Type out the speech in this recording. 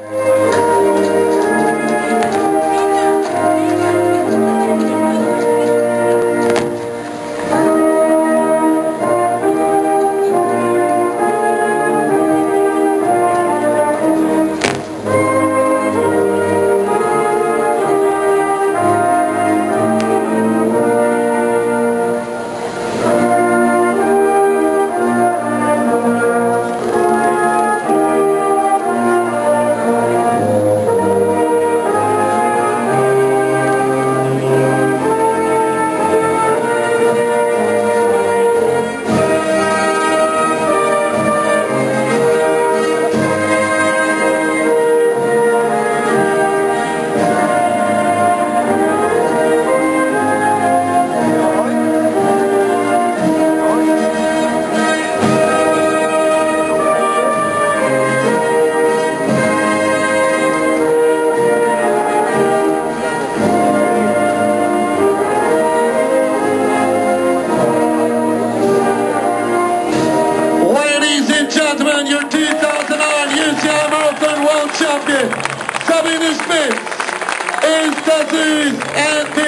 Ladies Champion, his fifth, is Zeus and.